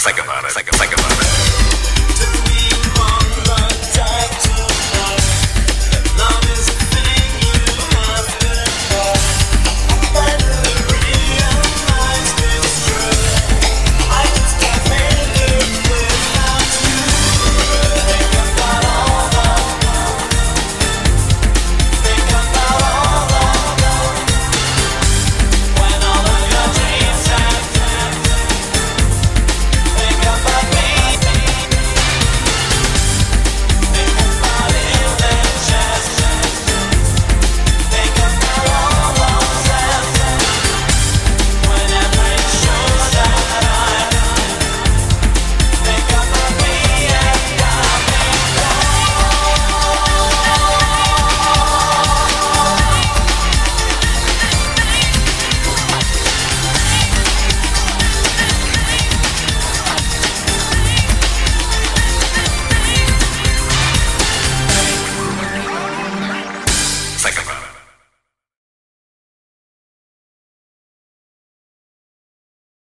think about it. Think, think about.